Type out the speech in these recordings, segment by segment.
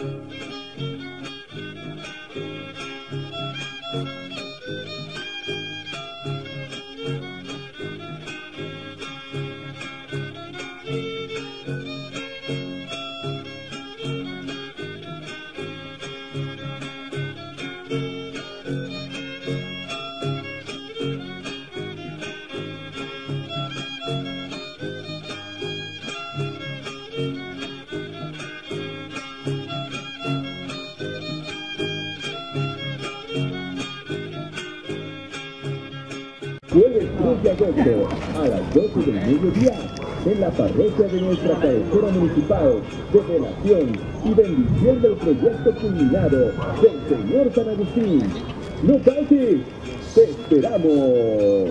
Música de agosto a las 12 del mediodía en la parroquia de nuestra cabecera municipal de relación y bendición del proyecto culminado del Señor San Agustín. No faltes, te esperamos.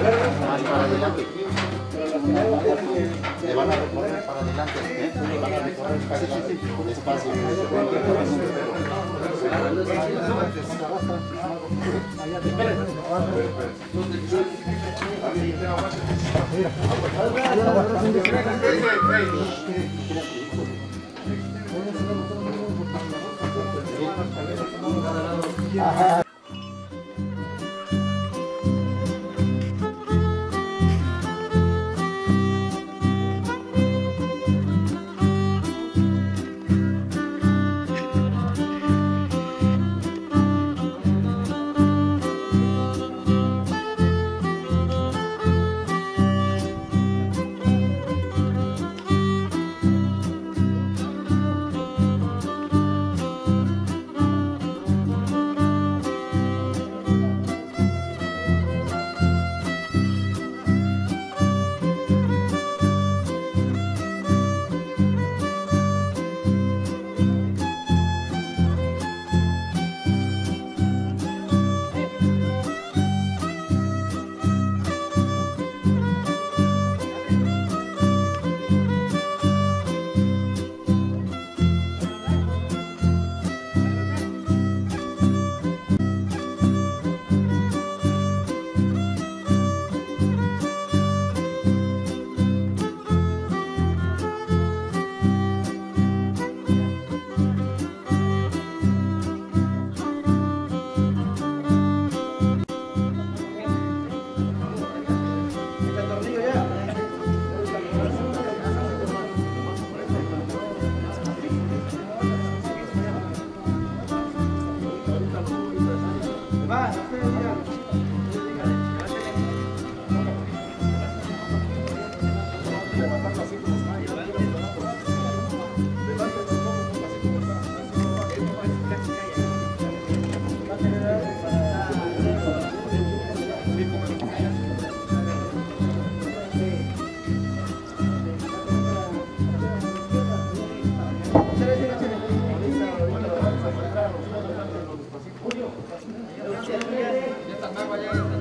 Más para adelante. Le van a recorrer para adelante. ¿eh? Le van a recorrer para adelante. Despacio. Caballero.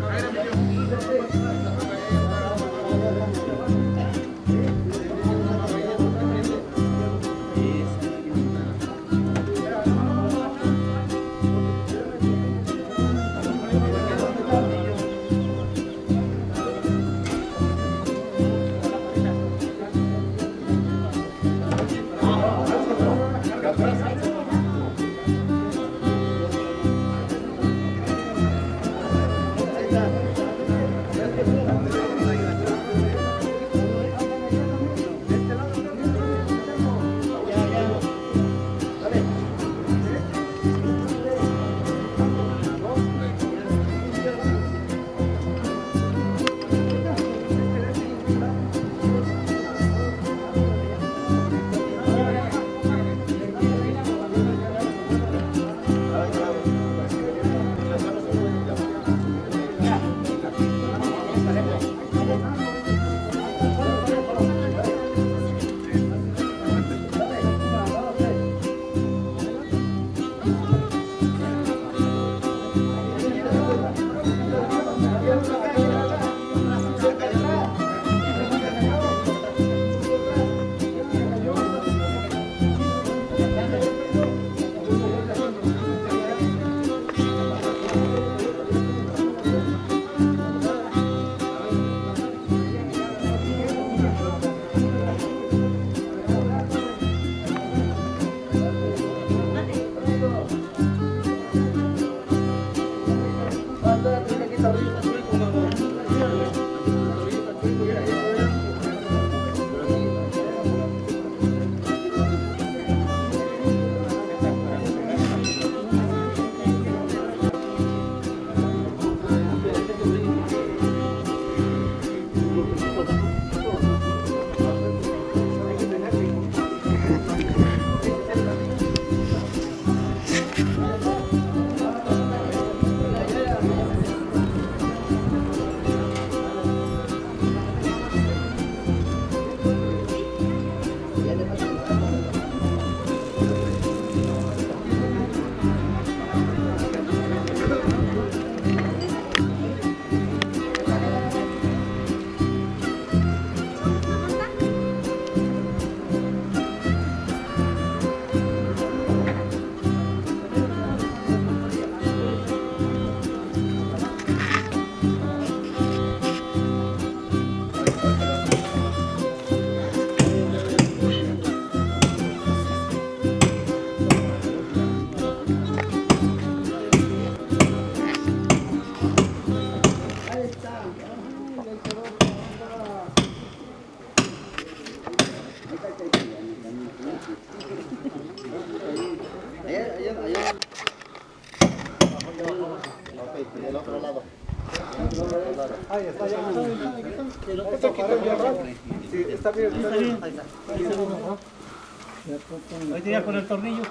Ahí tenía con el tornillo.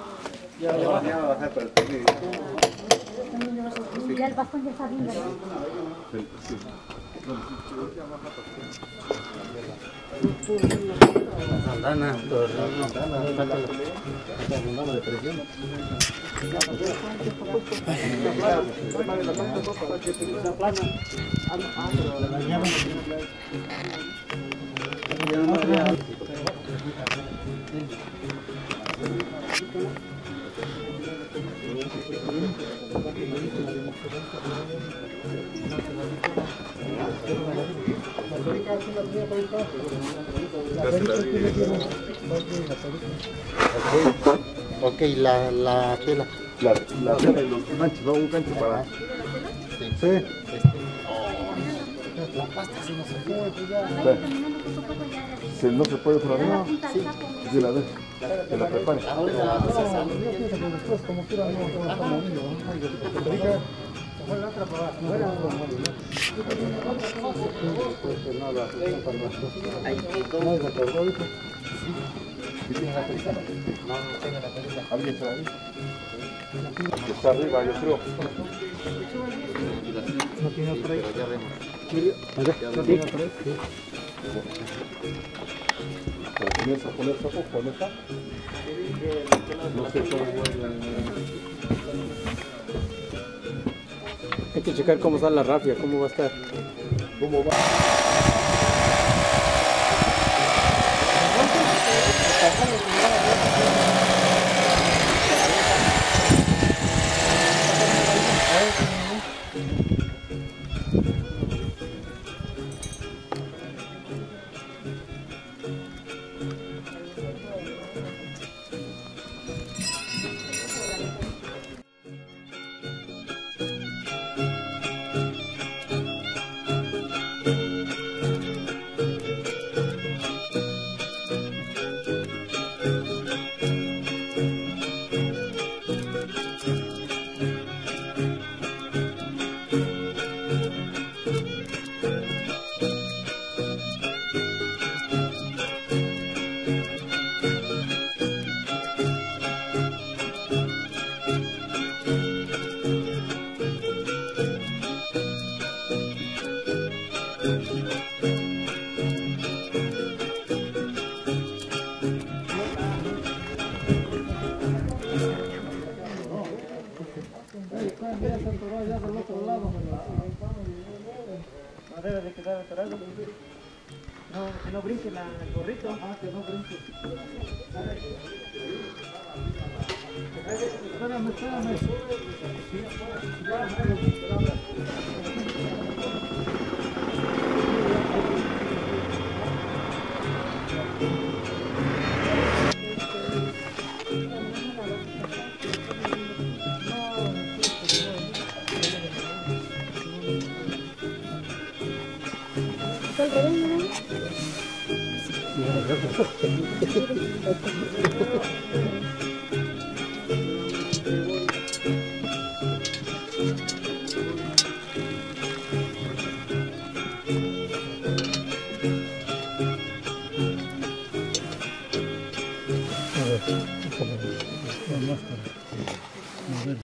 Ya, ya va a bajar por el tornillo. Ya el bastón ya está bien. Gracias. Ok, la, la chela. La, la y los ganchos, ¿no? Un gancho para... Sí. La pasta si no se puede, pues ya. Si no se puede por arriba, de la vez, que la prepare. Ahorita se sale. ¿Alguien está ahí? Está arriba, yo creo. Pero comienza a ponerse a poco, ¿no está? No sé cómo Hay que checar cómo está la rafia, cómo va a estar. ¿Cómo va? Yeah,